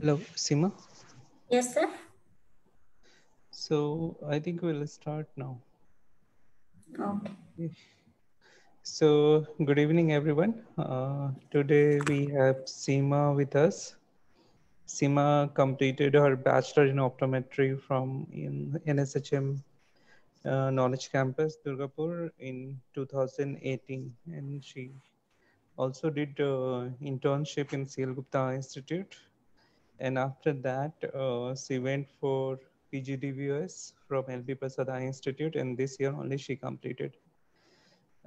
Hello, Seema. Yes, sir. So I think we'll start now. Okay. So good evening, everyone. Uh, today we have Seema with us. Seema completed her bachelor in optometry from in NSHM uh, Knowledge Campus, Durgapur in 2018, and she also did uh, internship in CL Gupta Institute. And after that, uh, she went for PGDVS from LV Prasad Institute, and this year only she completed.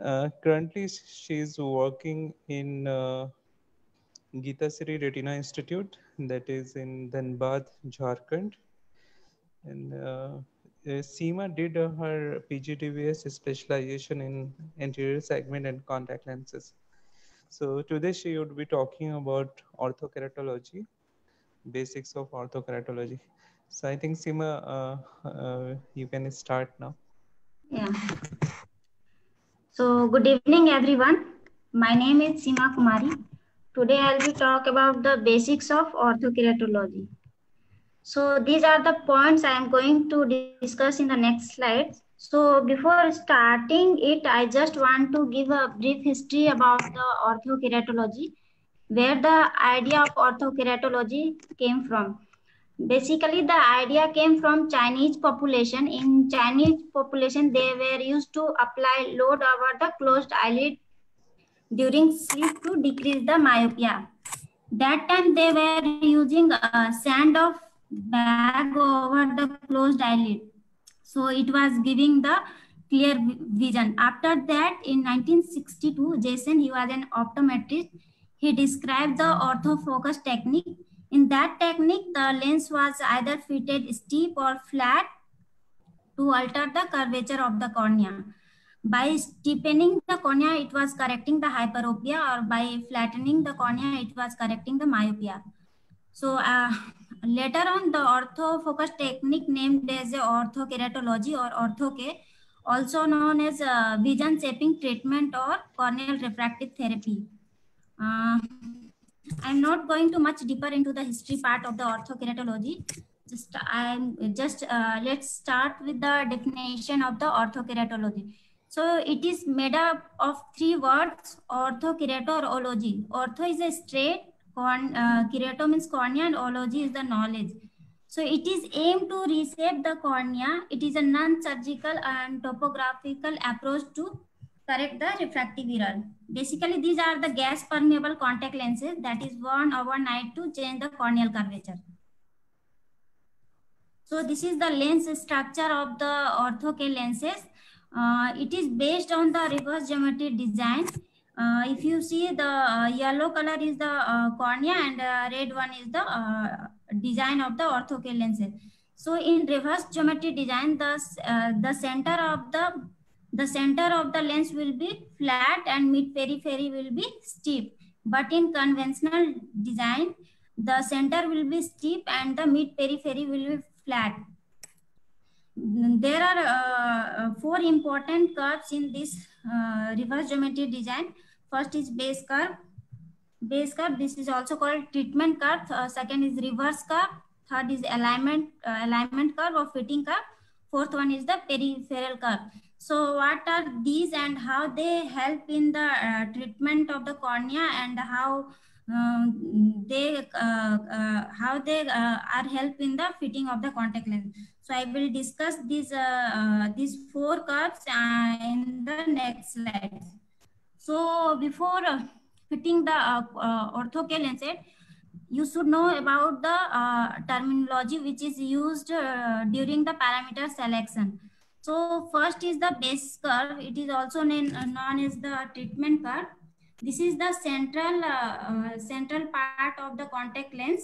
Uh, currently, she's working in uh, Gita Sri Retina Institute, that is in Dhanbad, Jharkhand. And uh, Seema did uh, her PGDVS specialization in anterior segment and contact lenses. So today she would be talking about orthokeratology, basics of orthokeratology. So I think Seema, uh, uh, you can start now. Yeah. So good evening, everyone. My name is Seema Kumari. Today I'll be talk about the basics of orthokeratology. So these are the points I am going to discuss in the next slides. So before starting it, I just want to give a brief history about the orthokeratology, where the idea of orthokeratology came from. Basically, the idea came from Chinese population. In Chinese population, they were used to apply load over the closed eyelid during sleep to decrease the myopia. That time they were using a sand of bag over the closed eyelid. So it was giving the clear vision. After that, in 1962, Jessen, he was an optometrist. He described the orthofocus technique. In that technique, the lens was either fitted steep or flat to alter the curvature of the cornea. By steepening the cornea, it was correcting the hyperopia, or by flattening the cornea, it was correcting the myopia. So uh, later on, the orthofocus technique named as orthokeratology or ortho K, also known as uh, vision shaping treatment or corneal refractive therapy. Uh, I'm not going to much deeper into the history part of the orthokeratology. Just I'm just uh, let's start with the definition of the orthokeratology. So it is made up of three words: orthokeratology. Ortho is a straight, con, uh, kerato means cornea, and ology is the knowledge. So it is aimed to reshape the cornea. It is a non-surgical and topographical approach to correct the refractive error. Basically, these are the gas permeable contact lenses that is worn overnight to change the corneal curvature. So this is the lens structure of the ortho K lenses. Uh, it is based on the reverse geometry design. Uh, if you see the uh, yellow color is the uh, cornea and uh, red one is the uh, design of the ortho K lenses. So in reverse geometry design, the, the center of the the center of the lens will be flat and mid periphery will be steep. But in conventional design, the center will be steep and the mid periphery will be flat. There are uh, four important curves in this uh, reverse geometry design. First is base curve. Base curve, this is also called treatment curve. Uh, second is reverse curve. Third is alignment, uh, alignment curve or fitting curve. Fourth one is the peripheral curve. So what are these and how they help in the uh, treatment of the cornea and how um, they uh, uh, how they uh, are help in the fitting of the contact lens. So I will discuss these uh, uh, these four curves in the next slide. So before fitting the ortho K lens, you should know about the terminology which is used during the parameter selection. So first is the base curve. It is also known, uh, as the treatment curve. This is the central uh, uh, central part of the contact lens.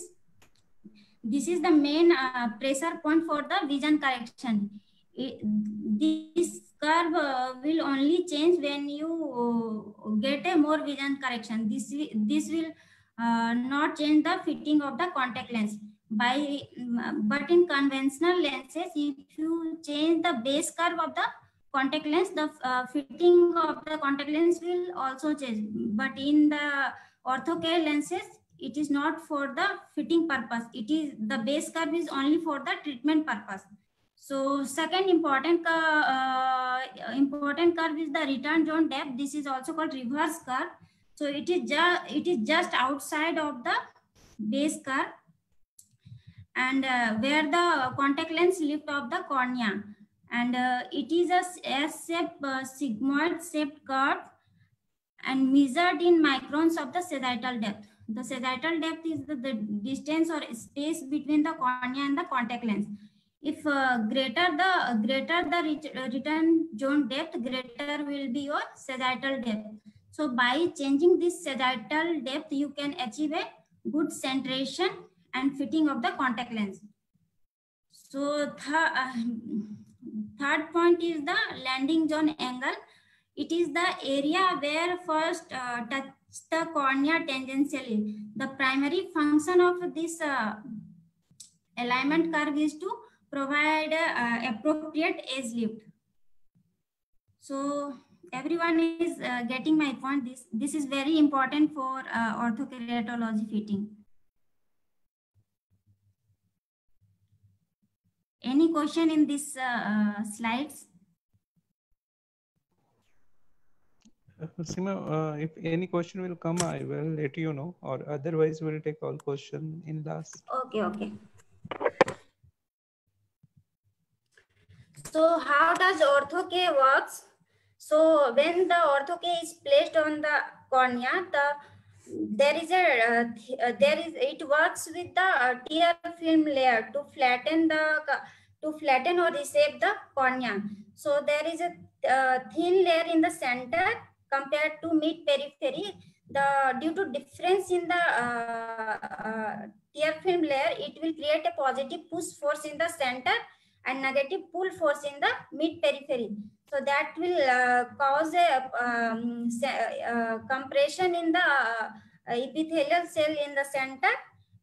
This is the main uh, pressure point for the vision correction. It, this curve uh, will only change when you uh, get a more vision correction. This, this will not change the fitting of the contact lens by but in conventional lenses if you change the base curve of the contact lens the uh, fitting of the contact lens will also change but in the ortho K lenses it is not for the fitting purpose. It is the base curve is only for the treatment purpose. So second important uh, important curve is the return zone depth. This is also called reverse curve. So it is just it is just outside of the base curve and uh, where the contact lens lift of the cornea and uh, it is a S-shaped uh, sigmoid shaped curve and measured in microns of the sagittal depth. The sagittal depth is the, the distance or space between the cornea and the contact lens. If uh, greater the greater the uh, return zone depth, greater will be your sagittal depth. So by changing this sagittal depth, you can achieve a good centration and fitting of the contact lens. So th uh, third point is the landing zone angle. It is the area where first uh, touch the cornea tangentially. The primary function of this uh, alignment curve is to provide uh, appropriate edge lift. So everyone is uh, getting my point. This, this is very important for uh, orthokeratology fitting. Any question in this uh, uh, slides? Seema, uh, if any question will come, I will let you know, or otherwise we'll take all question in last. Okay, okay. So how does ortho works? So when the ortho is placed on the cornea, the there is a uh, uh, there is it works with the uh, tear film layer to flatten the to flatten or reshape the cornea. So there is a uh, thin layer in the center compared to mid periphery the due to difference in the uh, uh, tear film layer it will create a positive push force in the center and negative pull force in the mid periphery so that will uh, cause a um, uh, compression in the uh, epithelial cell in the center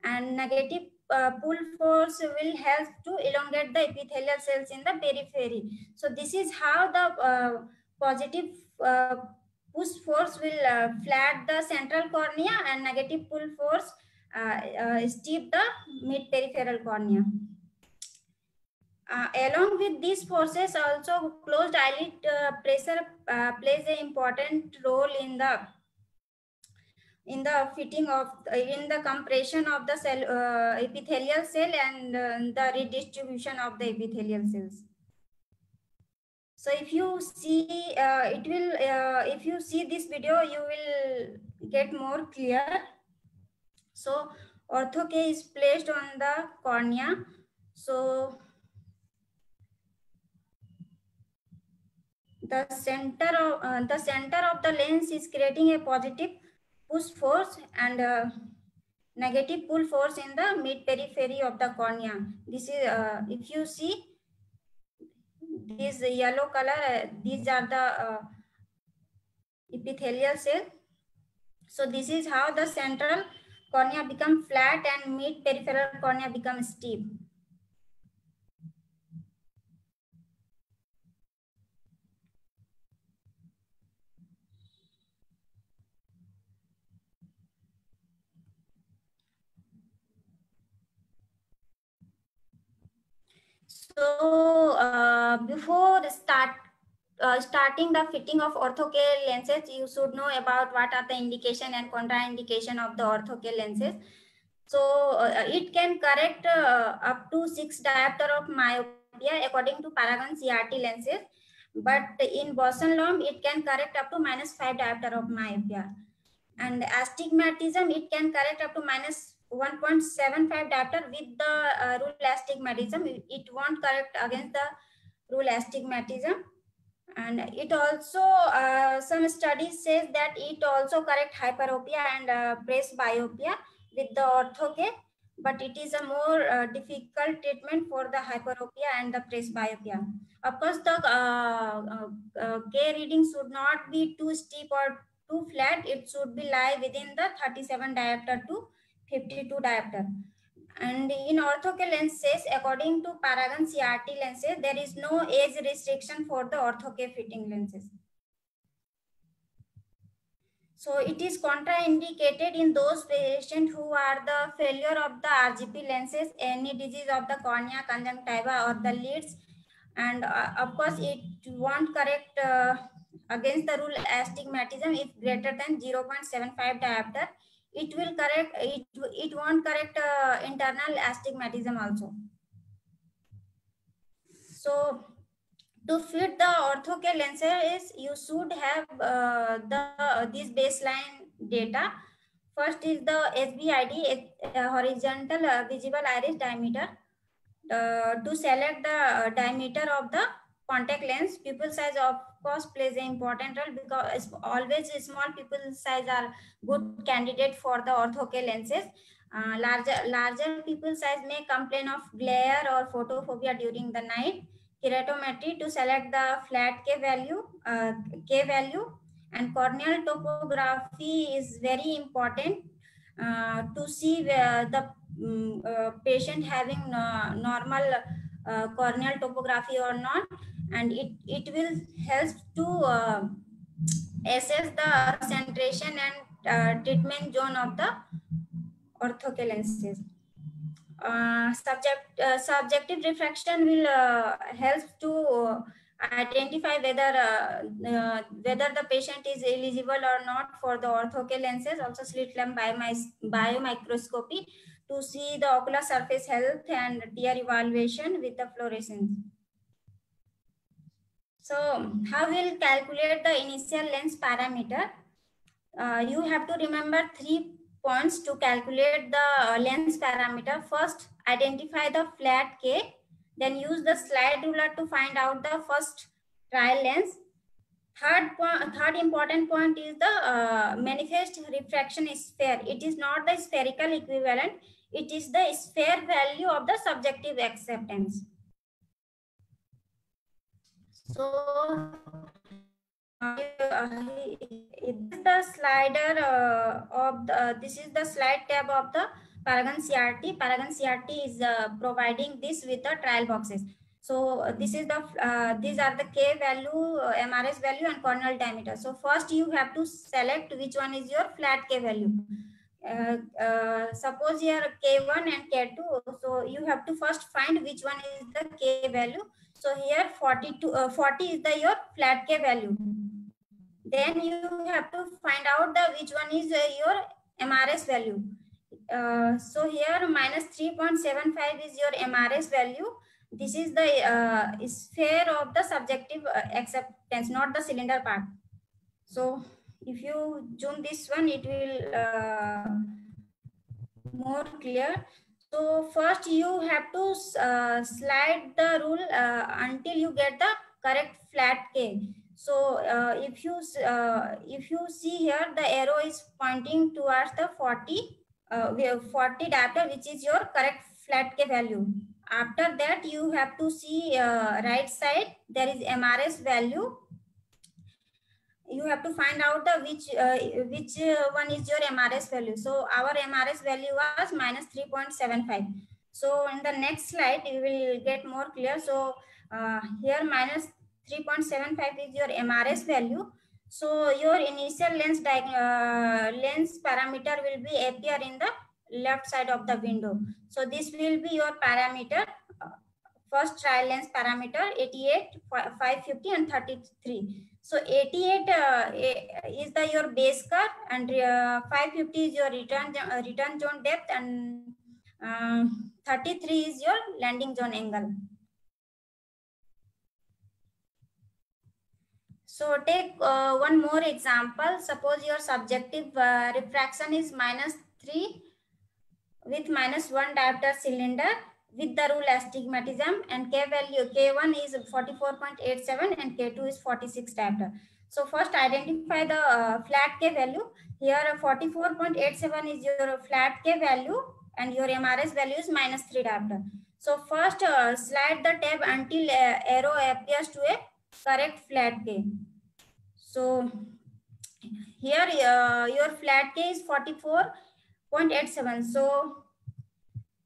and negative uh, pull force will help to elongate the epithelial cells in the periphery so this is how the positive push force will uh, flat the central cornea and negative pull force uh, uh, steep the mid peripheral cornea. Uh, along with these forces, also closed eyelid uh, pressure uh, plays an important role in the in the fitting of in the compression of the cell epithelial cell and the redistribution of the epithelial cells. So if you see, uh, it will, uh, if you see this video, you will get more clear. So ortho K is placed on the cornea. So the center of uh, the center of the lens is creating a positive push force and uh, negative pull force in the mid periphery of the cornea. This is uh, if you see this yellow color, uh, these are the uh, epithelial cell. So this is how the central cornea become flat and mid peripheral cornea become steep. So uh, before start uh, starting the fitting of ortho K lenses, you should know about what are the indication and contraindication of the ortho K lenses. So uh, it can correct uh, up to six diopter of myopia according to Paragon CRT lenses. But in Bausch Lomb, it can correct up to minus five diopter of myopia. And astigmatism, it can correct up to minus 1.75 diopter with the uh, rule astigmatism. It won't correct against the rule astigmatism. And it also, uh, some studies says that it also correct hyperopia and uh, presbyopia with the ortho K, but it is a more uh, difficult treatment for the hyperopia and the presbyopia. Of course, the uh, uh, uh, K reading should not be too steep or too flat. It should be lie within the 37 diopter to 52 diopter. And in ortho K lenses, according to Paragon CRT lenses, there is no age restriction for the ortho K fitting lenses. So it is contraindicated in those patients who are the failure of the RGP lenses, any disease of the cornea, conjunctiva or the lids. And uh, of course, it won't correct uh, against the rule astigmatism if greater than 0.75 diopter. It will correct, it, it won't correct uh, internal astigmatism also. So to fit the ortho K lenses, you should have uh, the this baseline data. First is the HVID, uh, horizontal uh, visible iris diameter. Uh, to select the uh, diameter of the contact lens, pupil size of course plays an important role because always small pupil size are good candidate for the ortho K lenses. larger larger pupil size may complain of glare or photophobia during the night keratometry to select the flat K value, uh, K value and corneal topography is very important uh, to see where the um, uh, patient having normal uh, corneal topography or not and it, it will help to uh, assess the centration and uh, treatment zone of the ortho K lenses. Uh, subject uh, subjective refraction will uh, help to identify whether uh, whether the patient is eligible or not for the ortho K lenses also slit lamp biomicroscopy to see the ocular surface health and tear evaluation with the fluorescence so how we'll calculate the initial lens parameter uh, you have to remember three points to calculate the lens parameter. First, identify the flat K, then use the slide ruler to find out the first trial lens. Third, point, third important point is the uh, manifest refraction sphere. It is not the spherical equivalent. It is the sphere value of the subjective acceptance. So the slider uh, of the, this is the slide tab of the Paragon CRT. Paragon CRT is uh, providing this with the trial boxes. So this is the uh, these are the K value, uh, MRS value, and corneal diameter. So first you have to select which one is your flat K value. Suppose here K1 and K2. So you have to first find which one is the K value. So here 42, 40 is the your flat K value then you have to find out the which one is uh, your MRS value. Uh, so here minus 3.75 is your MRS value. This is the uh, sphere of the subjective uh, acceptance, not the cylinder part. So if you zoom this one, it will uh, more clear. So first you have to uh, slide the rule until you get the correct flat K. So uh, if you uh, if you see here, the arrow is pointing towards the 40 uh, 40 diopter, which is your correct flat K value. After that, you have to see uh, right side. There is MRS value. You have to find out which uh, which uh, one is your MRS value. So our MRS value was minus 3.75. So in the next slide, you will get more clear. So here minus 3.75 is your MRS value. So your initial lens uh, lens parameter will be appear in the left side of the window. So this will be your parameter. First trial lens parameter 88, 550 and 33. So 88 uh, is the your base curve and uh, 550 is your return, uh, return zone depth and uh, 33 is your landing zone angle. So take uh, one more example. Suppose your subjective uh, refraction is minus 3 with minus 1 diopter cylinder with the rule astigmatism and K value K1 is 44.87 and K2 is 46 diopter. So first identify the uh, flat K value. Here 44.87 is your flat K value and your MRS value is minus 3 diopter. So first uh, slide the tab until uh, arrow appears to a correct flat K. So here uh, your flat K is 44.87. So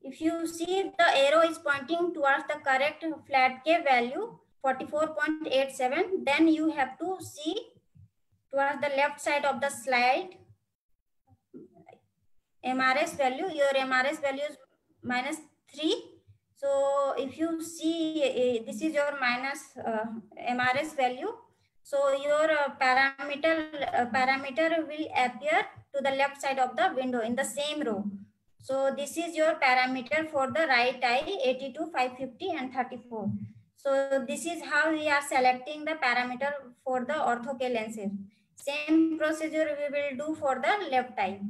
if you see the arrow is pointing towards the correct flat K value 44.87, then you have to see towards the left side of the slide. MRS value, your MRS value is minus 3. So if you see, uh, this is your minus uh, MRS value. So your uh, parameter, uh, parameter will appear to the left side of the window in the same row. So this is your parameter for the right eye 82, 550 and 34. So this is how we are selecting the parameter for the ortho-K lenses. Same procedure we will do for the left eye.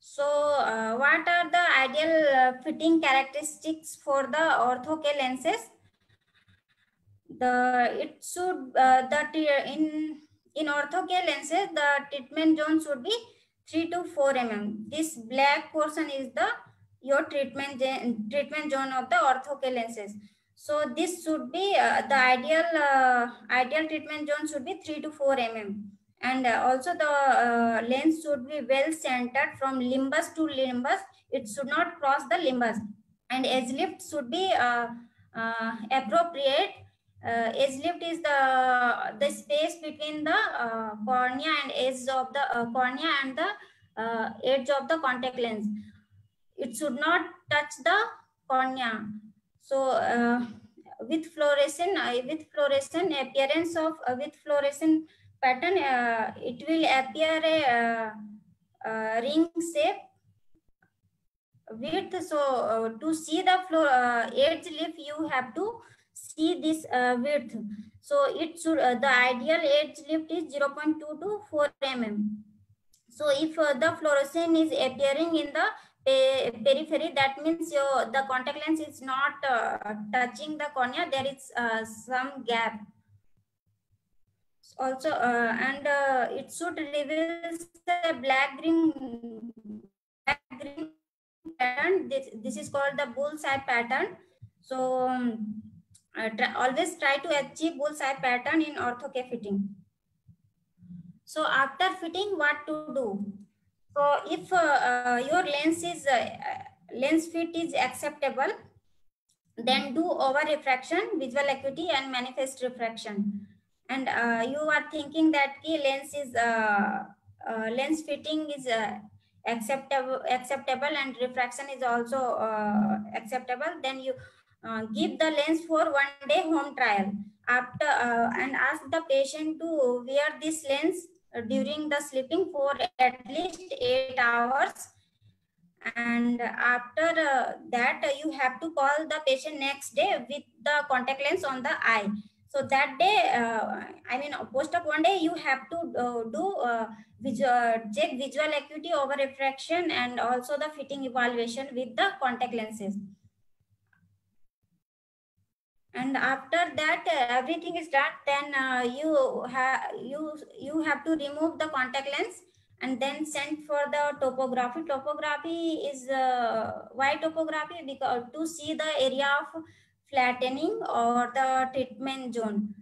So uh, what are the ideal uh, fitting characteristics for the ortho-K lenses? The it should uh, that in in ortho-K lenses the treatment zone should be 3 to 4 mm. This black portion is the your treatment treatment zone of the ortho-K lenses. So this should be uh, the ideal uh, ideal treatment zone should be 3 to 4 mm and uh, also the uh, lens should be well centered from limbus to limbus it should not cross the limbus and edge lift should be uh, uh appropriate uh, edge lift is the the space between the uh, cornea and edge of the cornea and the edge of the contact lens it should not touch the cornea so with fluorescent with fluorescent appearance of with fluorescent pattern, uh, it will appear a, uh, uh, ring shape width. So uh, to see the uh, edge lift, you have to see this uh, width. So it should the ideal edge lift is 0 0.2 to 4 mm. So if the fluorescence is appearing in the periphery, that means your the contact lens is not touching the cornea. There is some gap also uh, and uh, it should reveal the black green black green pattern this this is called the bullseye pattern so um, uh, try, always try to achieve bullseye pattern in ortho K fitting. So after fitting what to do? So if uh, uh, your lens is uh, lens fit is acceptable then do over refraction visual acuity and manifest refraction. And uh, you are thinking that key lens is uh, uh, lens fitting is uh, acceptable acceptable and refraction is also uh, acceptable then you uh, give the lens for one day home trial. After and ask the patient to wear this lens during the sleeping for at least eight hours. And after that you have to call the patient next day with the contact lens on the eye. So that day uh, i mean post of one day you have to uh, do uh, visual, check visual acuity over refraction and also the fitting evaluation with the contact lenses and after that uh, everything is done then uh, you have you you have to remove the contact lens and then send for the topography topography is uh, why topography because to see the area of flattening or the treatment zone.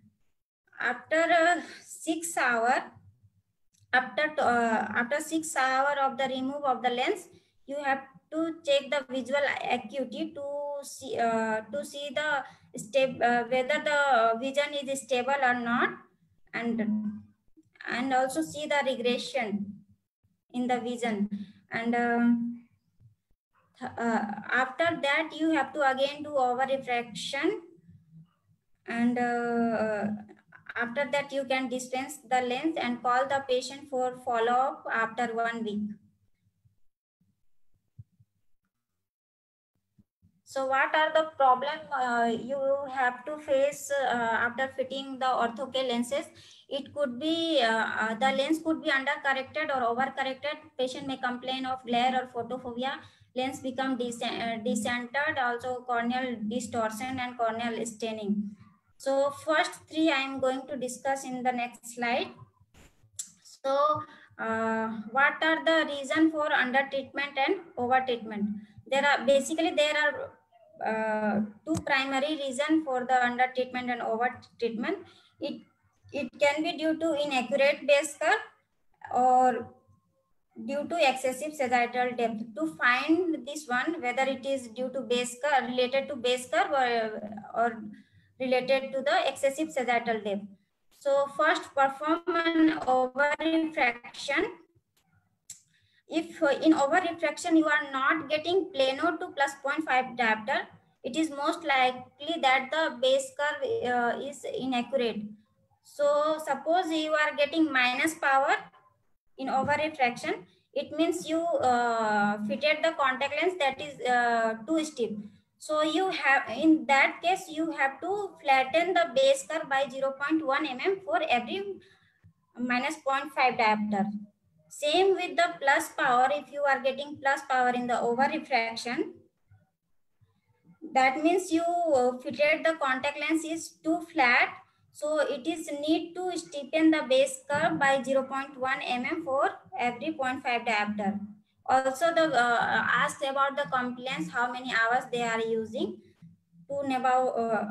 After uh, six hour, after uh, after six hour of the remove of the lens, you have to check the visual acuity to see uh, to see the step uh, whether the vision is stable or not, and and also see the regression in the vision. And. Um, uh, after that you have to again do over refraction. And uh, after that you can dispense the lens and call the patient for follow-up after one week so what are the problem uh, you have to face uh, after fitting the ortho K lenses it could be uh, uh, the lens could be under corrected or over corrected patient may complain of glare or photophobia lens become uh, decentered, also corneal distortion and corneal staining. So first three I am going to discuss in the next slide. So uh, what are the reason for under treatment and over treatment? There are basically there are uh, two primary reason for the under treatment and over treatment. It it can be due to inaccurate base curve or due to excessive sagittal depth. To find this one, whether it is due to base curve, related to base curve or, or related to the excessive sagittal depth. So first perform an over refraction. If uh, in over refraction you are not getting plano to plus 0.5 diopter, it is most likely that the base curve uh, is inaccurate. So suppose you are getting minus power in over refraction, it means you uh, fitted the contact lens that is uh, too steep. So you have, in that case, you have to flatten the base curve by 0.1 mm for every minus 0.5 diopter. Same with the plus power, if you are getting plus power in the over refraction, that means you uh, fitted the contact lens is too flat so it is need to steepen the base curve by 0.1 mm for every 0.5 diopter. Also the uh, asked about the compliance, how many hours they are using to about uh,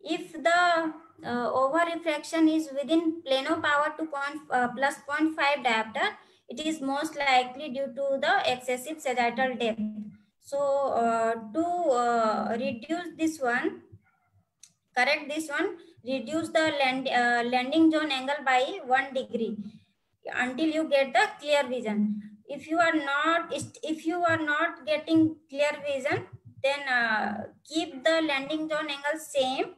if the uh, over refraction is within plano power to point, uh, plus 0.5 diopter, it is most likely due to the excessive sagittal depth. So uh, to uh, reduce this one, correct this one, reduce the land, uh, landing zone angle by one degree until you get the clear vision. If you are not, if you are not getting clear vision, then uh, keep the landing zone angle same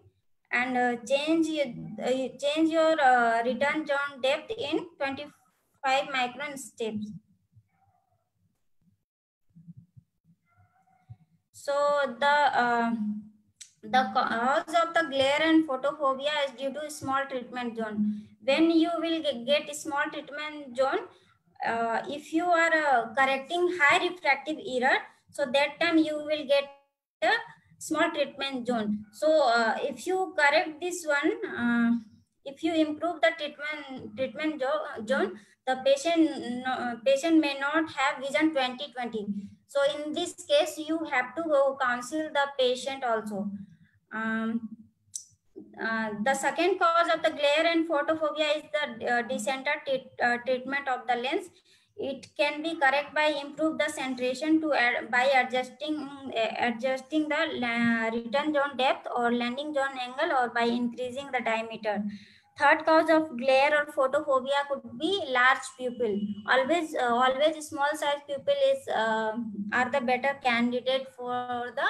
and uh, change uh, change your uh, return zone depth in 25 micron steps. So the uh, the cause of the glare and photophobia is due to small treatment zone. When you will get small treatment zone, uh, if you are uh, correcting high refractive error, so that time you will get small treatment zone. So uh, if you correct this one, uh, if you improve the treatment treatment zone, the patient no, patient may not have vision 2020. So in this case, you have to go counsel the patient also. Um, uh, the second cause of the glare and photophobia is the uh, decentered uh, treatment of the lens. It can be correct by improve the centration to add, by adjusting uh, adjusting the return zone depth or landing zone angle or by increasing the diameter. Third cause of glare or photophobia could be large pupil. Always, uh, always small size pupil is uh, are the better candidate for the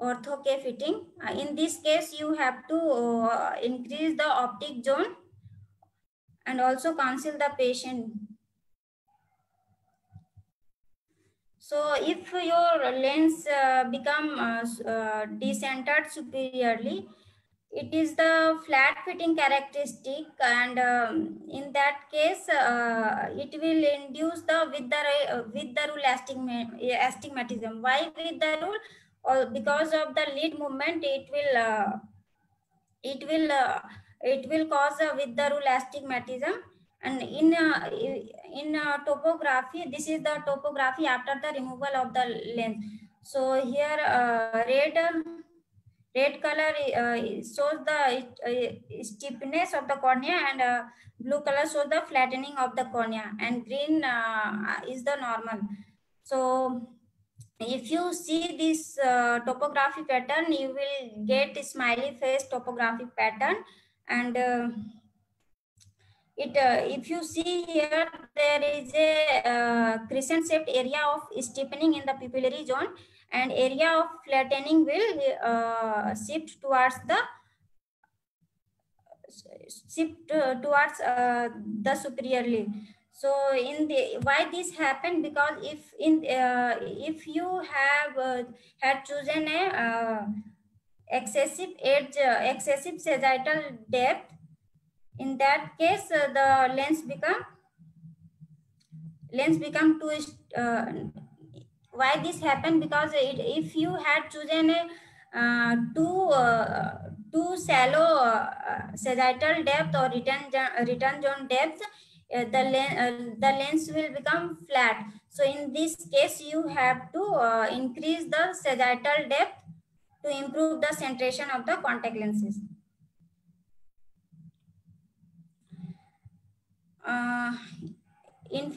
ortho K fitting. Uh, in this case, you have to uh, increase the optic zone and also counsel the patient. So if your lens uh, become uh, uh, decentered superiorly, it is the flat fitting characteristic and um, in that case uh, it will induce the with the uh, with the rule astigmatism why with the rule or because of the lid movement it will uh, it will uh, it will cause a with the rule astigmatism. And in uh, in uh, topography this is the topography after the removal of the lens. So here uh, red red color uh, shows the uh, stiffness of the cornea and uh, blue color shows the flattening of the cornea. And green uh, is the normal. So if you see this uh, topography pattern, you will get smiley face topographic pattern. And uh, it uh, if you see here, there is a uh, crescent shaped area of steepening in the pupillary zone. And area of flattening will uh, shift towards the shift uh, towards the superiorly. So in the why this happened? Because if in uh, if you have uh, had chosen a uh, excessive edge uh, excessive sagittal depth in that case uh, the lens become lens become too uh, why this happened because it, if you had chosen a too too shallow sagittal depth or return return zone depth uh, the, lens, uh, the lens will become flat. So in this case, you have to uh, increase the sagittal depth to improve the centration of the contact lenses. Uh, in,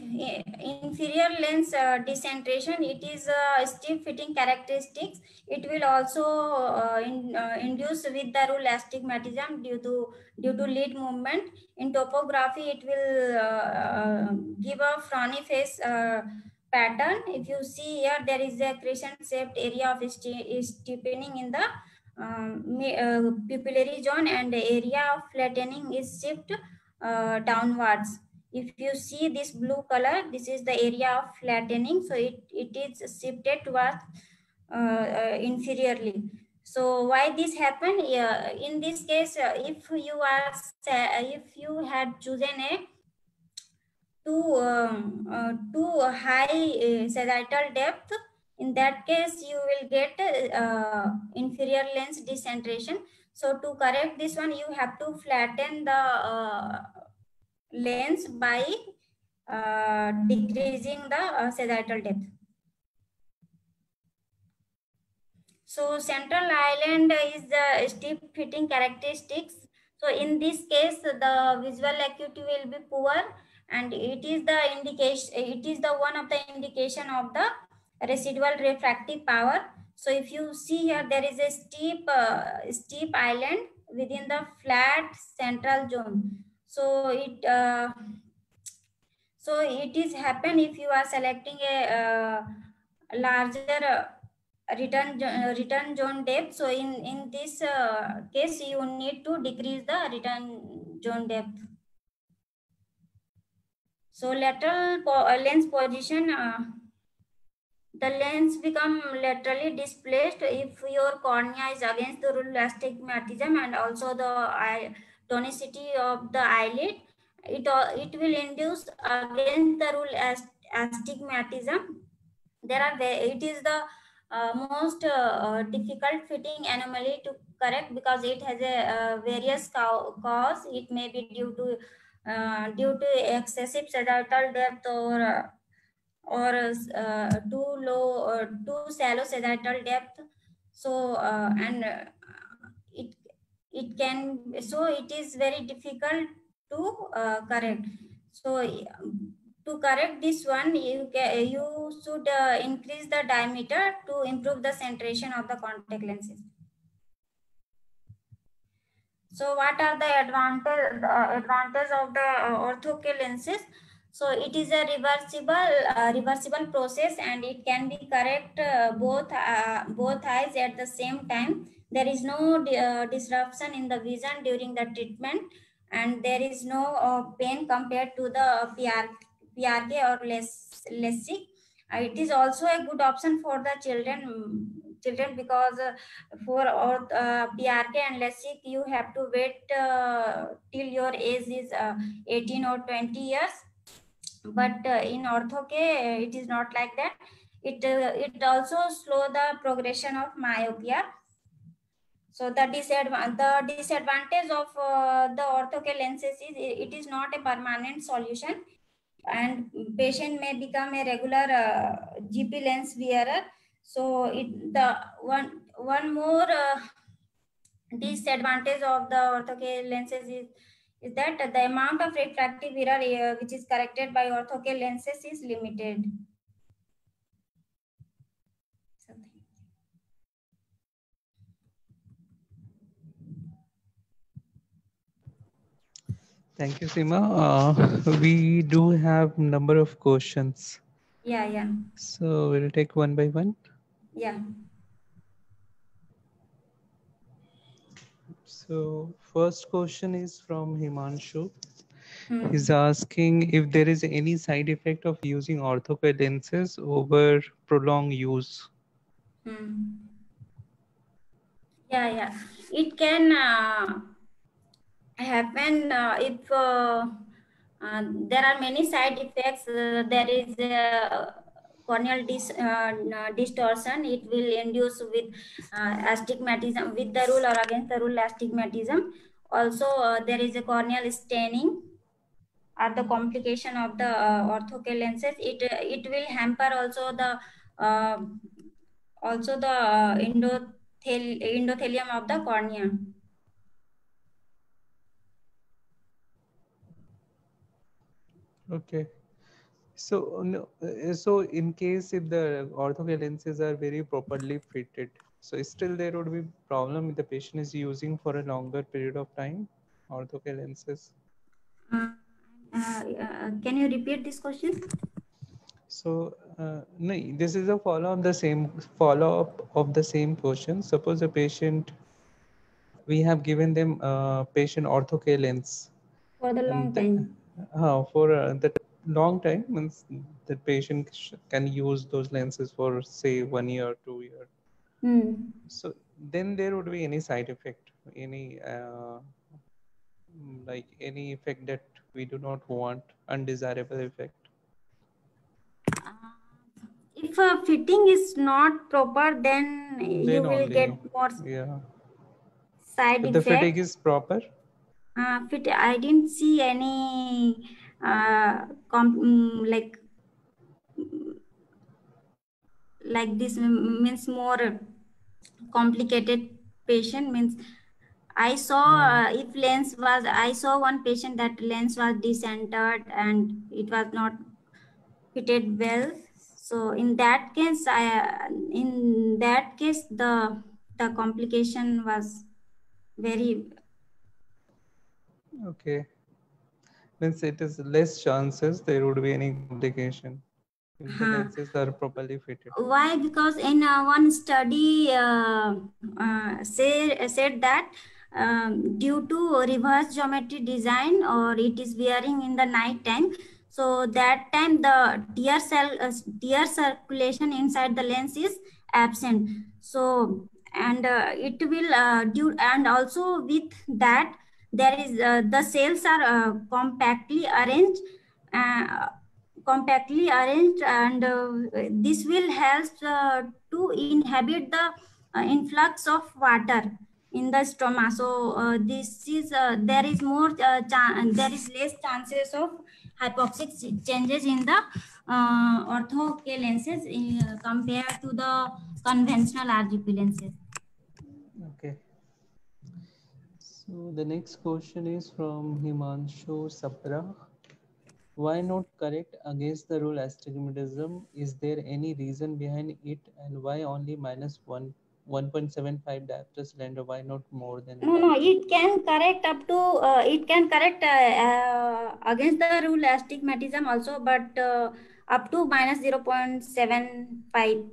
inferior lens uh, decentration, it is a stiff fitting characteristics. It will also uh, in, uh, induce with the rule astigmatism due to due to lid movement. In topography, it will uh, uh, give a frowny face uh, pattern. If you see here, there is a crescent shaped area of steepening in the um, pupillary zone and the area of flattening is shift downwards. If you see this blue color this is the area of flattening. So it, it is shifted towards uh, uh, inferiorly. So why this happened? Uh, in this case uh, if you are if you had chosen a too um, uh, too high uh, sagittal depth in that case you will get inferior lens decentration so to correct this one you have to flatten the lens by uh, decreasing the uh, sagittal depth. So central island is the steep fitting characteristics. So in this case, the visual acuity will be poor and it is the indication, it is the one of the indication of the residual refractive power. So if you see here, there is a steep, uh, steep island within the flat central zone. So it uh, so it is happen if you are selecting a uh, larger uh, return uh, return zone depth. So in in this uh, case you need to decrease the return zone depth so lateral po uh, lens position the lens become laterally displaced if your cornea is against the rule astigmatism and also the eye tonicity of the eyelid. It, uh, it will induce against the rule as astigmatism. There are it is the uh, most uh, difficult fitting anomaly to correct because it has a uh, various cause. It may be due to uh, due to excessive sagittal depth or uh, or too low or too shallow sagittal depth. So and it can so it is very difficult to uh, correct so to correct this one you can, you should uh, increase the diameter to improve the centration of the contact lenses so what are the advantage uh, advantage of the uh, lenses so it is a reversible uh, reversible process and it can be correct uh, both uh, both eyes at the same time there is no uh, disruption in the vision during the treatment and there is no uh, pain compared to the PR, PRK or less LASIK. Uh, it is also a good option for the children children because uh, for or, uh, PRK and LASIK you have to wait uh, till your age is 18 or 20 years. But in ortho-K it is not like that. It it also slow the progression of myopia. So the, disadv the disadvantage of uh, the ortho-K lenses is it is not a permanent solution. And patient may become a regular uh, GP lens wearer. So it the one one more uh, disadvantage of the ortho-K lenses is is that the amount of refractive error uh, which is corrected by ortho-K lenses is limited. Thank you, Seema. Uh, we do have number of questions. Yeah, yeah. So we'll take one by one. Yeah. So first question is from Himanshu. Hmm. He's asking if there is any side effect of using ortho-K lenses over prolonged use. Hmm. Yeah, yeah. It can uh, happen uh, if uh, there are many side effects. Uh, there is corneal dis, uh, distortion. It will induce with astigmatism, with the rule or against the rule astigmatism. Also, there is a corneal staining are the complication of the uh, ortho-K lenses. It it will hamper also the uh, also the uh, endothel endothelium of the cornea. Okay. So no, uh, so in case if the orthogonal lenses are very properly fitted, so still there would be problem if the patient is using for a longer period of time orthogonal lenses. Uh, uh, can you repeat this question? So uh, no, this is a follow up the same follow up of the same question. Suppose a patient, we have given them uh, patient ortho lens For the long and time. Uh, for uh, the long time means the patient can use those lenses for say one year, two year. Hmm. So then there would be any side effect, any uh, mm, like any effect that we do not want, undesirable effect. Uh, if a fitting is not proper, then you will get more yeah. side If the fitting is proper, Uh, fit, I didn't see any uh, mm, like like this means more complicated patient means I saw uh, if lens was I saw one patient that lens was decentered and it was not fitted well. So in that case, I in that case the the complication was very okay. Means it is less chances there would be any complication the Huh. lenses are properly fitted. Why? Because in uh, one study uh, uh, say, said that um, due to reverse geometry design or it is wearing in the night time, so that time the tear cell uh, tear circulation inside the lens is absent. So and uh, it will uh, due and also with that there is uh, the cells are uh, compactly arranged. Uh, compactly arranged and uh, this will help uh, to inhibit the uh, influx of water in the stroma so this is there is more there is less chances of hypoxic changes in the ortho K lenses uh, compared to the conventional RGP lenses Okay. So the next question is from Himanshu Sapra. Why not correct against the rule astigmatism? Is there any reason behind it and why only minus one 1.75 diopter cylinder? Why not more than no that? no it can correct up to uh, it can correct uh, uh, against the rule astigmatism also but uh, up to minus 0.75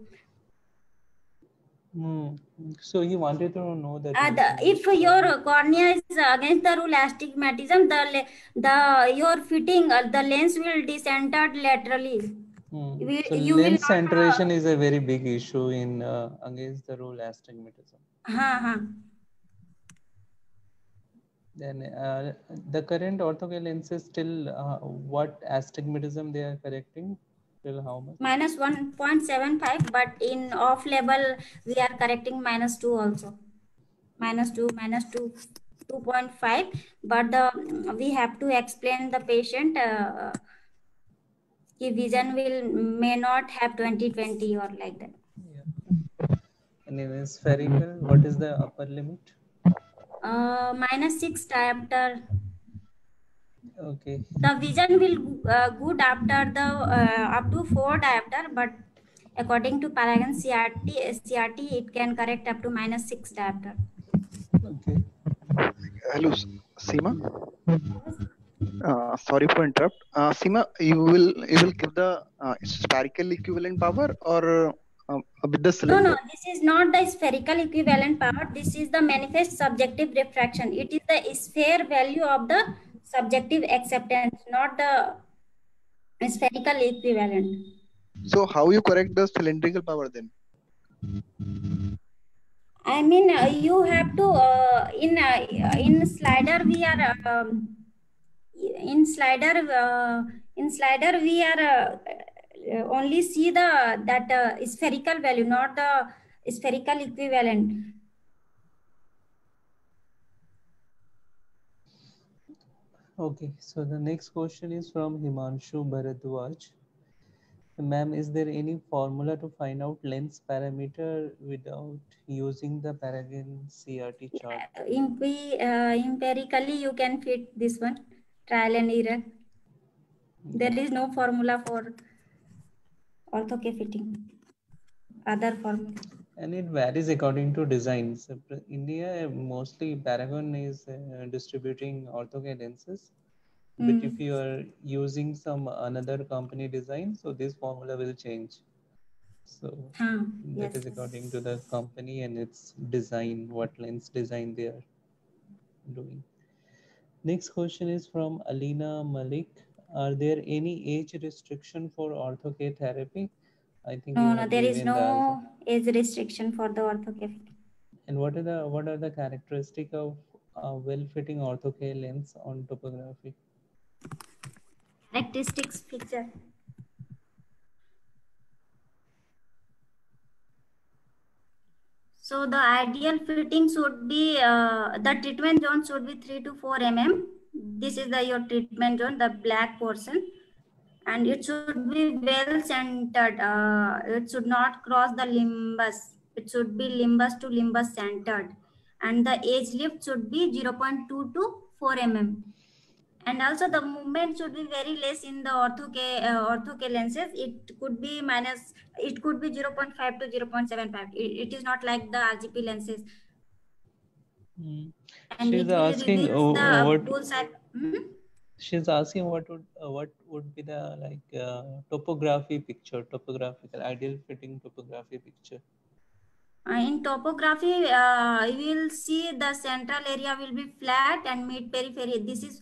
Hmm. So he wanted to know that. uh, the, if your cornea is against the rule astigmatism the the your fitting uh, the lens will decentered laterally Hmm. will- So lens centration is a very big issue in uh, against the rule astigmatism. huh, huh. Then uh, the current orthogonal lenses still uh, what astigmatism they are correcting? Till how much? minus 1.75 but in off label we are correcting minus 2 also minus 2 minus 2 2.5 but the we have to explain the patient uh, vision will may not have 2020 or like that Yeah. And in spherical, what is the upper limit? uh, minus 6 diopter Okay. the vision will uh, good after the uh, up to 4 diopter but according to paragon crt crt it can correct up to minus 6 diopter Okay. Hello, S- Seema. Uh, sorry for interrupt. Uh, Seema, you will you will give the uh, spherical equivalent power or uh, with the No, no, this is not the spherical equivalent power. This is the manifest subjective refraction. It is the sphere value of the subjective acceptance, not the spherical equivalent. So how you correct the cylindrical power then? I mean, uh, you have to uh, in uh, in slider we are um, in slider uh, in slider we are uh, uh, only see the that uh, spherical value, not the spherical equivalent. Okay. So the next question is from Himanshu Bharadwaj. Ma'am, is there any formula to find out lens parameter without using the Paragon CRT chart? Empi- uh, empirically you can fit this one trial and error There is no formula for ortho K fitting. Other formula. And it varies according to designs. India mostly Paragon is uh, distributing ortho K lenses. But if Mm. you are using some another company design, so this formula will change. So Huh. that Yes. is according to the company and its design, what lens design they are doing. Next question is from Alina Malik. Are there any age restriction for ortho K therapy? I think No, no, there is given the no age restriction for the ortho K. And what are the what are the characteristic of a well-fitting ortho K lens on topography? Characteristics feature. So the ideal fitting should be uh, the treatment zone should be three to four mm. This is the your treatment zone, the black portion, and it should be well centered. Uh, it should not cross the limbus. It should be limbus to limbus centered, and the edge lift should be 0.2 to 4 mm and also the movement should be very less in the ortho K, uh, ortho K lenses it could be minus it could be 0.5 to 0.75 it, it is not like the rgp lenses Hmm. and She's asking, the what- bullseye Hmm? She's asking what would uh, what would be the like uh, topography picture, topographical ideal fitting topography picture. Uh, in topography uh, you will see the central area will be flat and mid periphery this is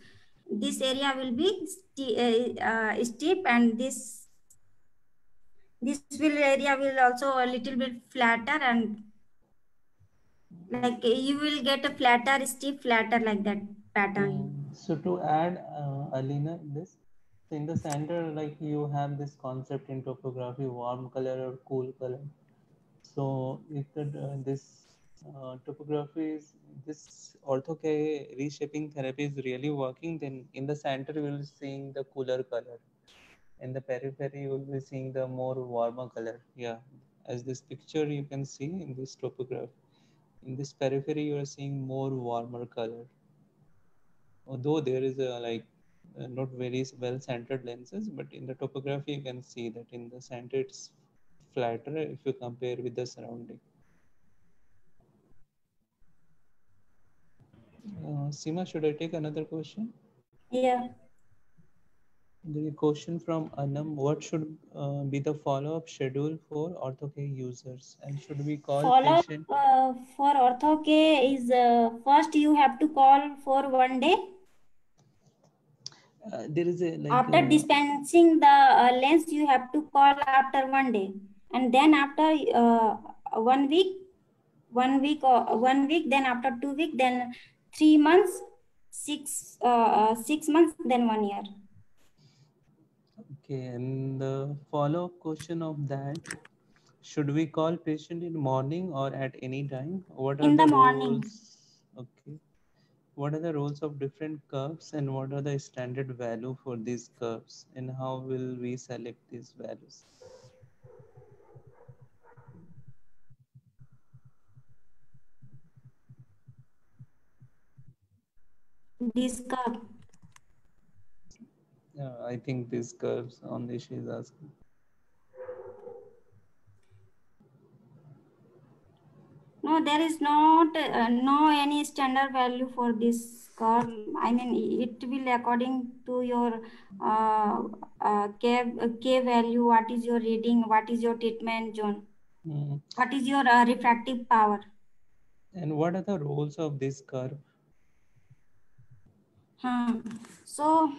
this area will be ste- uh, uh, steep and this this will area will also a little bit flatter and like you will get a flatter steep flatter like that pattern. Mm, So to add, uh, Alina, this in the center, like you have this concept in topography, warm color or cool color. So if uh, this uh, topography is this ortho reshaping therapy is really working, then in the center you will be seeing the cooler color. In the periphery you will be seeing the more warmer color. Yeah, as this picture you can see in this topography. In this periphery you are seeing more warmer color although there is a like uh, not very well centered lenses but in the topography you can see that in the center it's flatter if you compare with the surrounding. Uh, Seema should I take another question? Yeah. The question from Anam. What should uh, be the follow-up schedule for ortho-K users? And should we call follow patient uh, for ortho k is uh, first you have to call for one day uh, there is a like after uh, dispensing the uh, lens you have to call after one day and then after uh, one week one week or one week then after two week then three months six uh, uh, six months then one year Okay, and the follow-up question of that, should we call patient in morning or at any time? What are In the the morning. roles? Okay. What are the roles of different curves and what are the standard value for these curves and how will we select these values? this curve Yeah, I think these curves on this she is asking. No there is not uh, no any standard value for this curve i mean it will according to your uh, uh, k, k value what is your reading what is your treatment zone Hmm. what is your uh, refractive power And what are the roles of this curve? Hmm. So,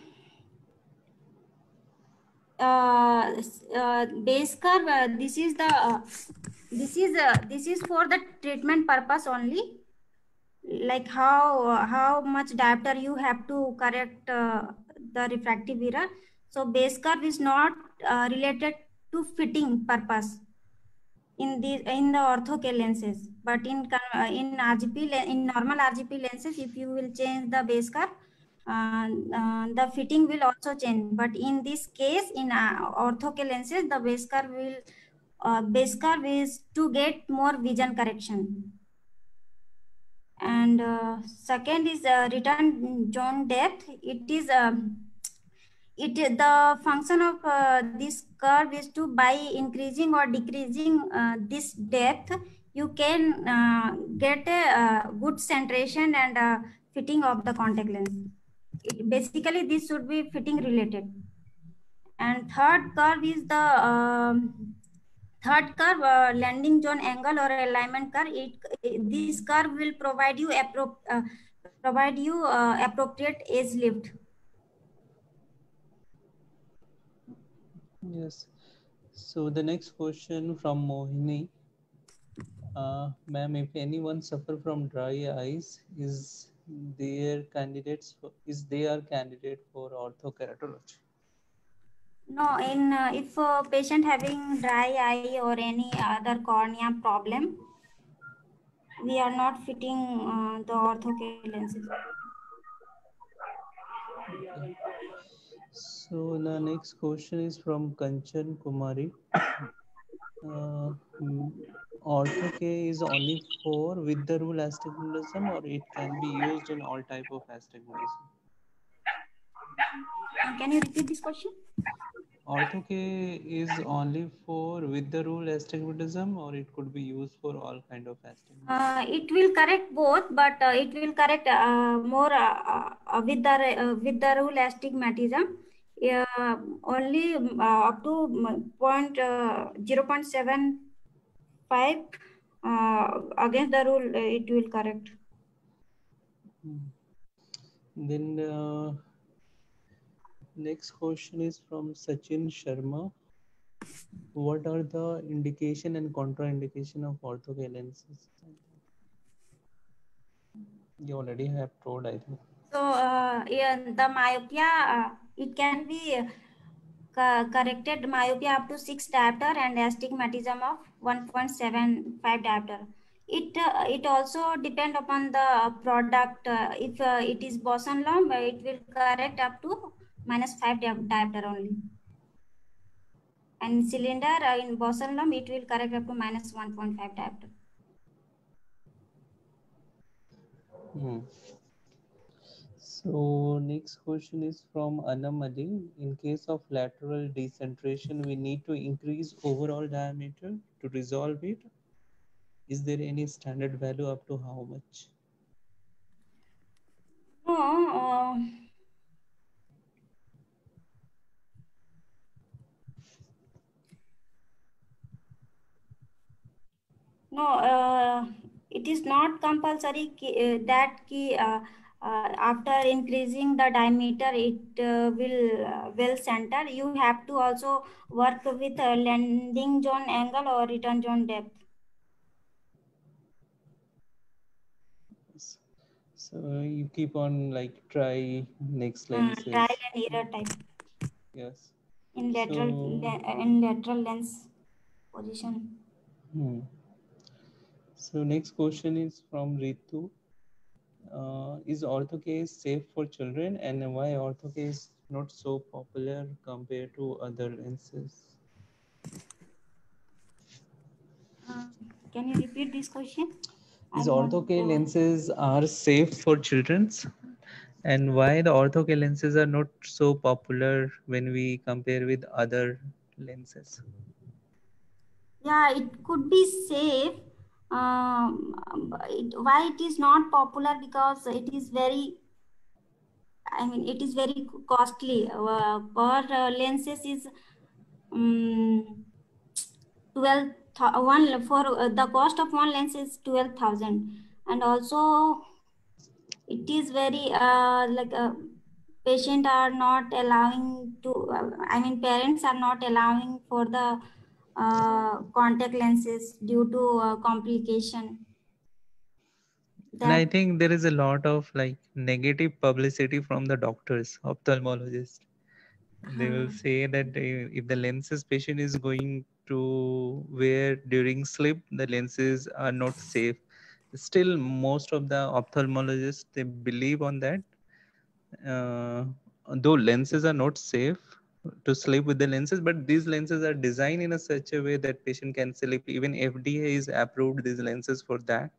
uh, uh, base curve. Uh, this is the. Uh, this is uh, this is for the treatment purpose only. Like how uh, how much diopter you have to correct uh, the refractive error. So base curve is not related to fitting purpose in the in the ortho K lenses but in in rgp in normal rgp lenses if you will change the base curve uh, uh, the fitting will also change but in this case in uh, ortho lenses the base curve will uh, base curve is to get more vision correction. And uh, second is return zone depth. It is it the function of this curve is to by increasing or decreasing this depth you can get a good centration and fitting of the contact lens basically this should be fitting related and third curve is the um, third curve uh, landing zone angle or alignment curve it, this curve will provide you appro- provide you appropriate edge lift Yes. So the next question from Mohini. Uh, Ma'am, if anyone suffer from dry eyes, is their candidates for, is they are candidate for orthokeratology? No, in uh, if a patient having dry eye or any other cornea problem, we are not fitting uh, the ortho lenses. Okay. So the next question is from Kanchan Kumari. Uh, mm, ortho K is only for with the rule astigmatism or it can be used in all type of astigmatism? Can you repeat this question? Ortho K is only for with the rule astigmatism or it could be used for all kind of astigmatism? Uh, it will correct both, but uh, it will correct uh, more uh, uh, with the uh, with the rule astigmatism yeah, only uh, up to point, uh, 0 0.75 uh, against the rule, uh, it will correct. Hmm. Then uh, next question is from Sachin Sharma. What are the indication and contraindication of ortho lenses? You already have told, I think. So uh, yeah, the myopia, uh, it can be uh, corrected myopia up to 6 diopter and astigmatism of 1.75 diopter. It, uh, it also depend upon the product. Uh, if uh, it is Bausch Lomb, it will correct up to minus 5 diopter only. And cylinder in Bausch Lomb, it will correct up to minus 1.5 diopter. Hmm. So next question is from Anamali. In case of lateral decentration, we need to increase overall diameter to resolve it. Is there any standard value up to how much? No. Uh, no, uh, it is not compulsory uh, that key, uh, uh, after increasing the diameter it uh, will uh, will center you have to also work with a landing zone angle or return zone depth. So you keep on like try next lens uh, trial and error type. Yes. In lateral so, in lateral lens position. Hmm. so next question is from ritu uh, is ortho safe for children and why ortho is not so popular compared to other lenses? Uh, can you repeat this question? Is ortho lenses are safe for children and why the ortho lenses are not so popular when we compare with other lenses? Yeah, it could be safe um, it, why it is not popular? Because it is very i mean it is very costly. Uh, per uh, lenses is um, 12 one for uh, the cost of one lens is 12000 and also it is very uh, like a uh, patient are not allowing to uh, i mean parents are not allowing for the uh, contact lenses due to uh, complication. That, and I think there is a lot of like negative publicity from the doctors, ophthalmologists. They will say that if the lenses patient is going to wear during sleep, the lenses are not safe. Still, most of the ophthalmologists they believe on that. Uh, though lenses are not safe, to sleep with the lenses but these lenses are designed in a such a way that patient can sleep. Even fda is approved these lenses for that.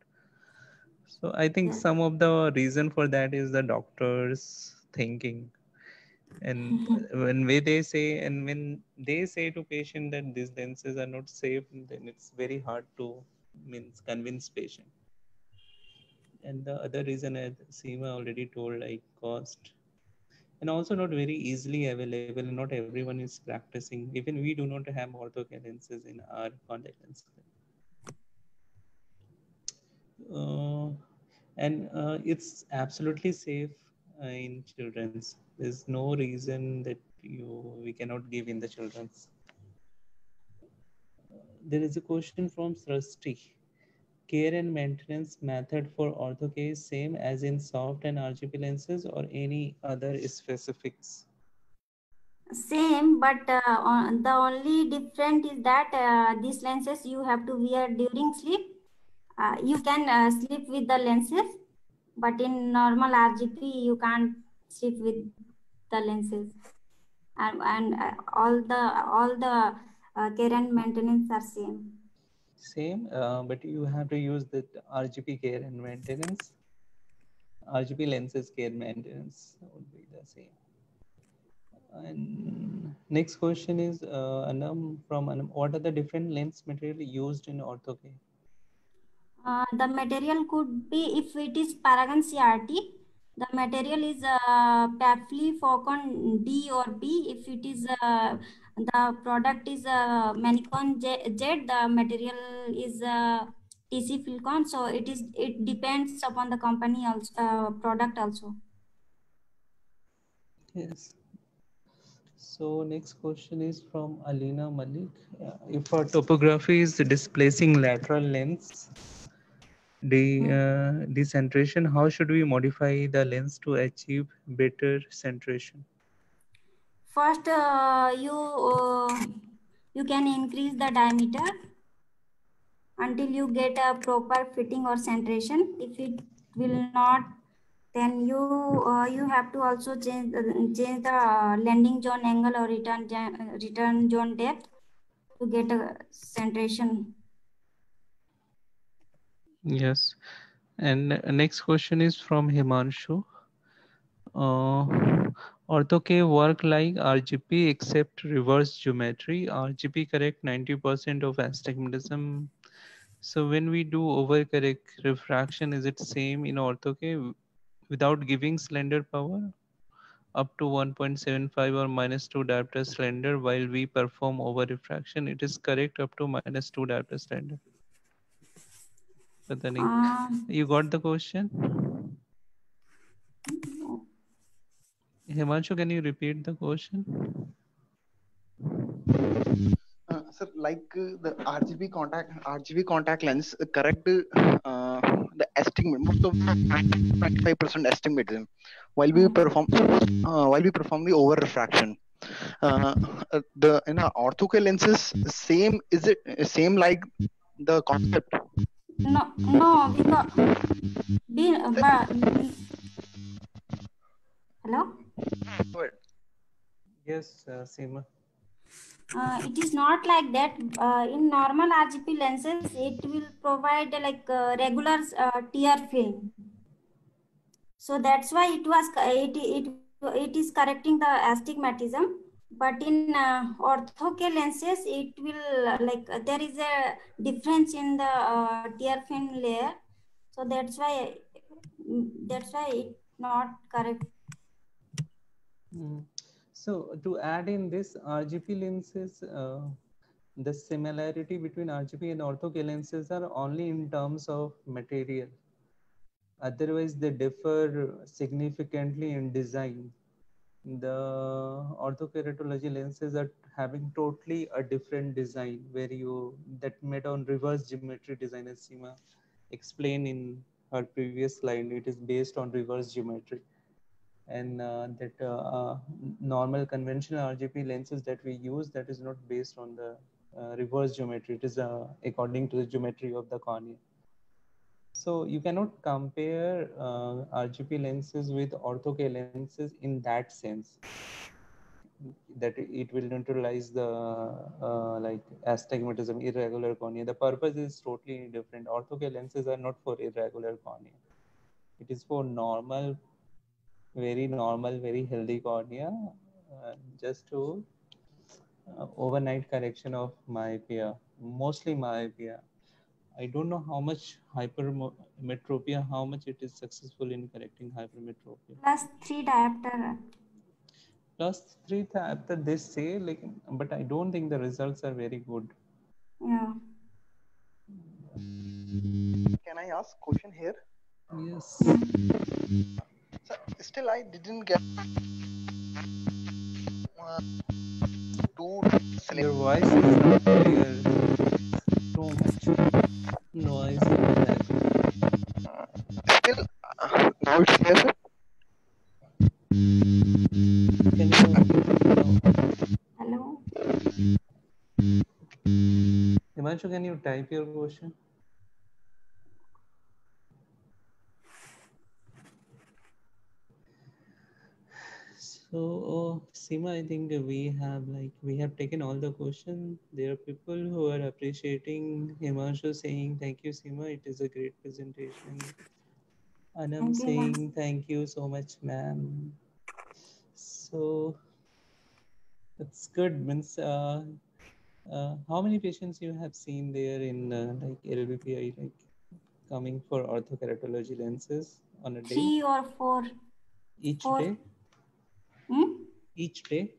So i think some of the reason for that is the doctors thinking. And when they say and when they say to patient that these lenses are not safe then it's very hard to means convince patient. And the other reason as seema already told like cost and also not very easily available. Not everyone is practicing. Even we do not have ortho in our contact lens. Uh, and uh, it's absolutely safe uh, in children's. There's no reason that you we cannot give in the children's. There is a question from Srasti. Care and maintenance method for ortho case same as in soft and RGP lenses or any other specifics? Same, but uh, the only different is that uh, these lenses you have to wear during sleep. Uh, you can uh, sleep with the lenses, but in normal RGP you can't sleep with the lenses and, and uh, all the all the uh, care and maintenance are same same uh, but you have to use the rgp care and maintenance rgp lenses care maintenance would be the same and next question is uh, Anam from Anam, what are the different lens material used in ortho care? Uh, the material could be if it is Paragon CRT, the material is uh, Paflufocon D or B. If it is uh, the product is uh, Menicon jet. the material is uh, Tisilfocon. So it is it depends upon the company also uh, product also. Yes. So next question is from Alina Malik. Uh, if our topography is displacing lateral lens, the Hmm. uh, decentration how should we modify the lens to achieve better centration first uh, you uh, you can increase the diameter until you get a proper fitting or centration if it will not then you uh, you have to also change change the landing zone angle or return return zone depth to get a centration Yes. And next question is from Himanshu. Uh, OrthoK work like RGP except reverse geometry. RGP correct 90% of astigmatism. So when we do overcorrect refraction, is it same in OrthoK without giving cylinder power? Up to 1.75 or minus 2 diopter cylinder while we perform over refraction, it is correct up to minus 2 diopter cylinder. Uh, you got the question? Himanshu, can you repeat the question? Uh, sir, like uh, the RGP contact RGP contact lens, uh, correct uh, the estimate, most of 95% astigmatism while we perform uh, while we perform the over refraction. Uh, the in our ortho lenses, same is it same like the concept no, no, because be, but, hello. Yes, uh, Seema. Uh, it is not like that. Uh, in normal RGP lenses, it will provide uh, like uh, regular uh, tear film. So that's why it was it it it is correcting the astigmatism but in uh, ortho K lenses it will like uh, there is a difference in the uh, tear film layer so that's why that's why it not correct mm. so to add in this rgp lenses uh, the similarity between rgp and ortho lenses are only in terms of material otherwise they differ significantly in design the orthokeratology lenses are having totally a different design where you that made on reverse geometry design as Seema explained in her previous slide. It is based on reverse geometry and uh, that uh, uh, normal conventional RGP lenses that we use that is not based on the uh, reverse geometry. It is uh, according to the geometry of the cornea. So you cannot compare RGP lenses with ortho K lenses in that sense that it will neutralize the uh, like astigmatism, irregular cornea. The purpose is totally different. Ortho K lenses are not for irregular cornea. It is for normal very normal, very healthy cornea, uh, just to uh, overnight correction of myopia, mostly myopia. I don't know how much hypermetropia, how much it is successful in correcting hypermetropia. Plus three diopter. Plus three diopter, they say, like, but I don't think the results are very good. Yeah. Can I ask question here? Yes. So still I didn't get uh, two Your voice is not clear. So much noise in the background. Still uh, now it's clear. sir? Can you, Hello. Himanshu, can you type your question? So, uh, Seema, I think we have like we have taken all the questions. There are people who are appreciating Himanshu saying thank you, Seema. It is a great presentation. And I'm Thank you, saying thank you so much, ma'am. So that's good. Means uh, uh, how many patients you have seen there in uh, like LVPEI, like coming for orthokeratology lenses on a day, Three or four. each four. day, Hmm? each day,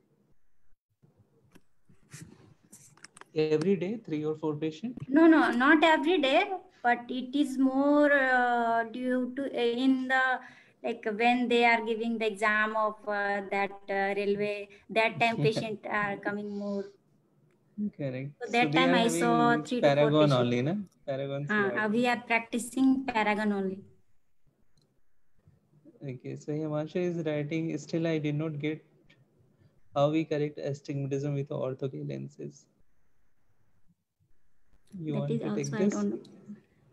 every day, three or four patients. No, no, not every day, but it is more uh, due to in the like when they are giving the exam of uh, that uh, railway. That time patient are coming more. Correct. So that they time I saw three to four Paragon patients. only, na? Paragon. Uh, we are practicing paragon only. Okay, so Himanshu is writing, still I did not get how we correct astigmatism with ortho K lenses. You That want to take this?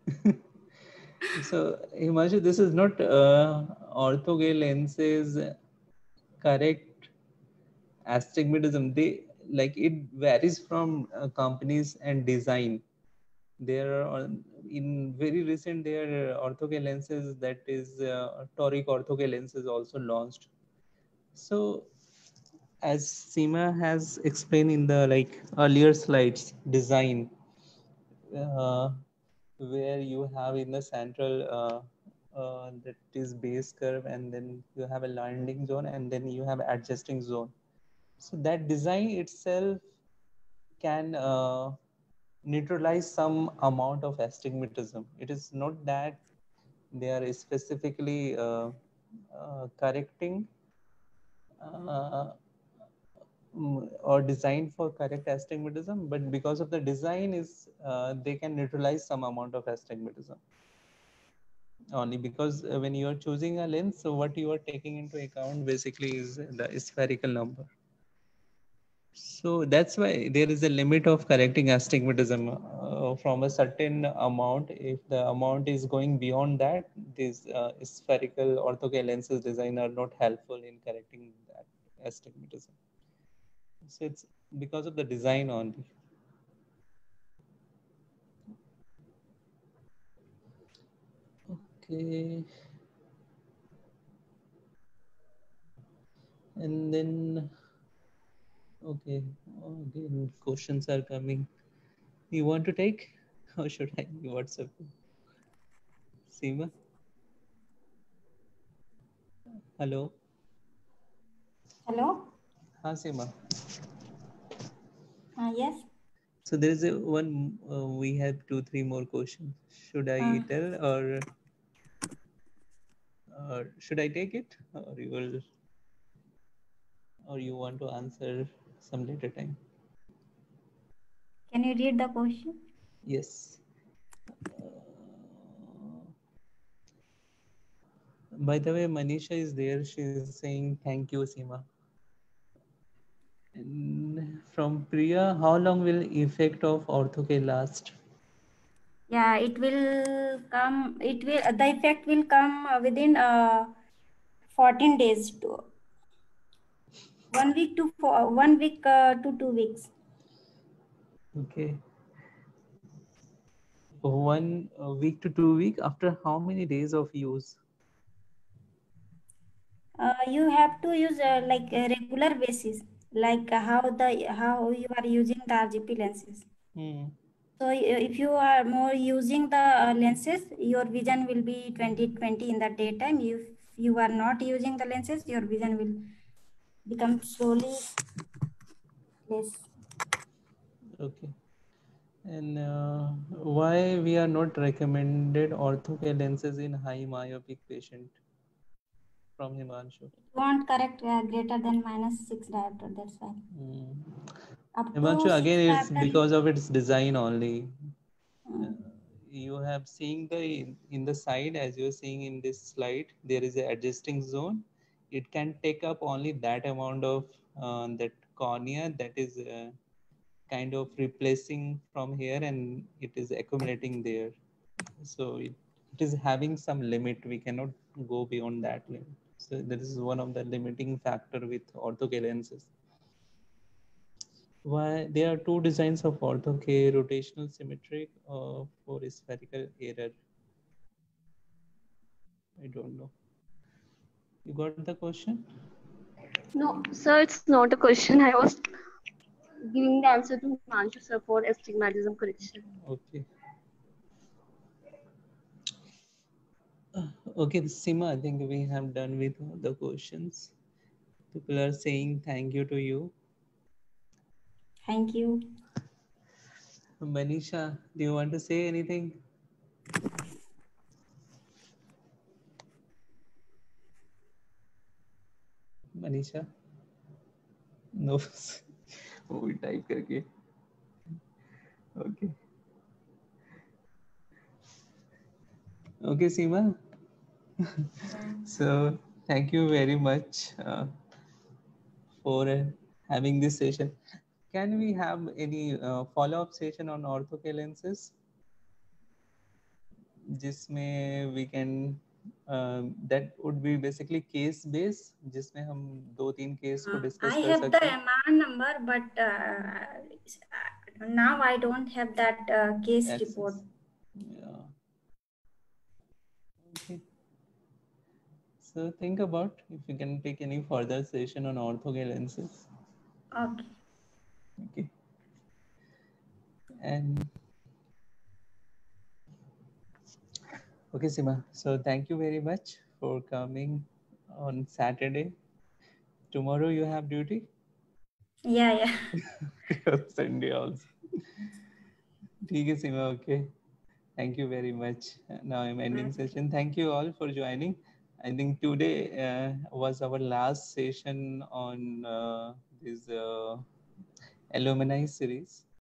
so Himanshu, this is not uh, ortho K lenses correct astigmatism. They like it varies from uh, companies and design. There are in very recent there are ortho K lenses that is uh, toric ortho K lenses also launched. So as Seema has explained in the like earlier slides, design uh, where you have in the central uh, uh, that is base curve and then you have a landing zone and then you have adjusting zone. So that design itself can uh, neutralize some amount of astigmatism. It is not that they are specifically uh, uh, correcting uh, mm, or designed for correct astigmatism, but because of the design is uh, they can neutralize some amount of astigmatism. Only because uh, when you are choosing a lens, so what you are taking into account basically is the spherical number. So that's why there is a limit of correcting astigmatism uh, from a certain amount. If the amount is going beyond that, these uh, spherical ortho lenses design are not helpful in correcting that astigmatism. So it's because of the design only. Okay. And then, okay, again, questions are coming. You want to take, or should I WhatsApp? you? Seema? Hello? Hello. Haan, Seema. Uh, yes. So there is a one, uh, we have two, three more questions. Should I Uh. tell or uh, should I take it or you will, or you want to answer some later time? Can you read the question? Yes. Uh, by the way, Manisha is there. She is saying thank you, Seema. And from Priya, how long will effect of ortho K last? Yeah, it will come. It will. The effect will come within uh, 14 days to one week to four, one week uh, to two weeks. Okay. One uh, week to two week after how many days of use? uh, you have to use uh, like a regular basis, like uh, how the how you are using the RGP lenses. Hmm. So uh, if you are more using the uh, lenses, your vision will be 20/20 in the daytime. If you are not using the lenses, your vision will become slowly less. Okay. And uh, why we are not recommended ortho lenses in high myopic patient from Himanshu? It won't correct uh, greater than minus six diopter. That's why. To Himanshu, again, it's because of its design only. uh, You have seen the in the side as you're seeing in this slide, there is a adjusting zone. It can take up only that amount of uh, that cornea that is uh, kind of replacing from here and it is accumulating there. So it, it is having some limit. We cannot go beyond that limit. So this is one of the limiting factor with ortho lenses. Why there are two designs of ortho K rotational symmetric or for spherical error. I don't know. You got the question? No, sir, it's not a question. I was giving the answer to Himanshu sir for astigmatism correction. Okay. Okay, Seema, I think we have done with all the questions. People are saying thank you to you. thank you. Manisha, do you want to say anything? Manisha? No. वो भी type करके so thank you very much uh, for uh, having this session can we have any uh, follow-up session on ortho K lenses जिसमें we can that would be basically case base जिसमें हम दो तीन case को discuss कर सकते हैं I have the MR number but now I don't have that case report So think about if you can take any further session on orthogonal lenses. Okay. Okay. And Okay, Seema. So thank you very much for coming on Saturday. Tomorrow you have duty? Yeah, yeah. Sunday also. Okay, Seema. Okay. thank you very much now i'm ending mm-hmm. session thank you all for joining i think today uh, was our last session on uh, this uh, alumni series